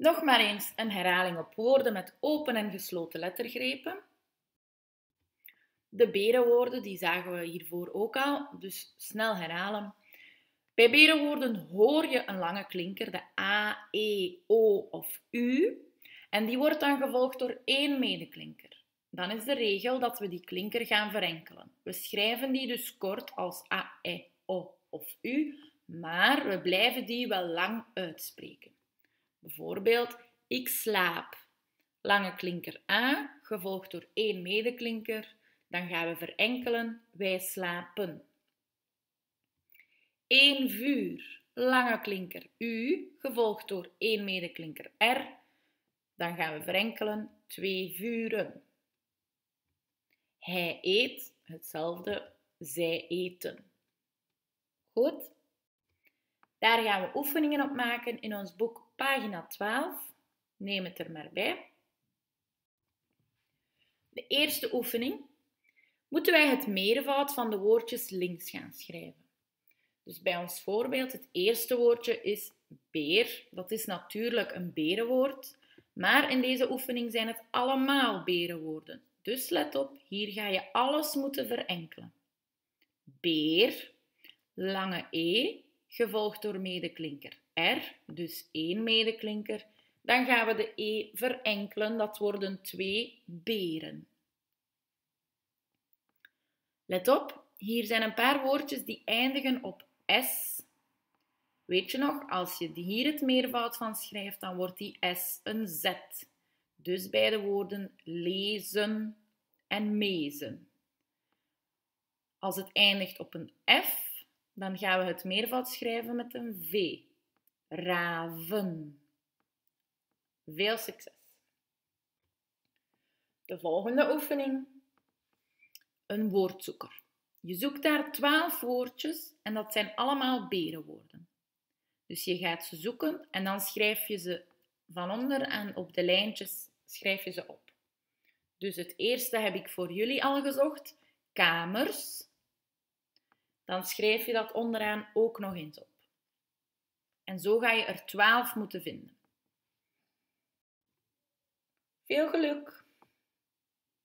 Nog maar eens een herhaling op woorden met open en gesloten lettergrepen. De berenwoorden, die zagen we hiervoor ook al, dus snel herhalen. Bij berenwoorden hoor je een lange klinker, de A, E, O of U. En die wordt dan gevolgd door één medeklinker. Dan is de regel dat we die klinker gaan verenkelen. We schrijven die dus kort als A, E, O of U, maar we blijven die wel lang uitspreken. Bijvoorbeeld, ik slaap. Lange klinker A, gevolgd door één medeklinker. Dan gaan we verenkelen, wij slapen. Eén vuur, lange klinker U, gevolgd door één medeklinker R. Dan gaan we verenkelen, twee vuren. Hij eet, hetzelfde, zij eten. Goed? Daar gaan we oefeningen op maken in ons boek pagina 12. Neem het er maar bij. De eerste oefening. Moeten wij het meervoud van de woordjes links gaan schrijven. Dus bij ons voorbeeld, het eerste woordje is beer. Dat is natuurlijk een berenwoord. Maar in deze oefening zijn het allemaal berenwoorden. Dus let op, hier ga je alles moeten verenkelen. Beer, lange E, gevolgd door medeklinker R, dus één medeklinker. Dan gaan we de E verenkelen, dat worden twee beren. Let op, hier zijn een paar woordjes die eindigen op S. Weet je nog, als je hier het meervoud van schrijft, dan wordt die S een Z. Dus bij de woorden lezen en mezen. Als het eindigt op een F, dan gaan we het meervoud schrijven met een V. Raven. Veel succes! De volgende oefening. Een woordzoeker. Je zoekt daar twaalf woordjes en dat zijn allemaal berenwoorden. Dus je gaat ze zoeken en dan schrijf je ze van onder en op de lijntjes schrijf je ze op. Dus het eerste heb ik voor jullie al gezocht. Kamers. Dan schrijf je dat onderaan ook nog eens op. En zo ga je er twaalf moeten vinden. Veel geluk!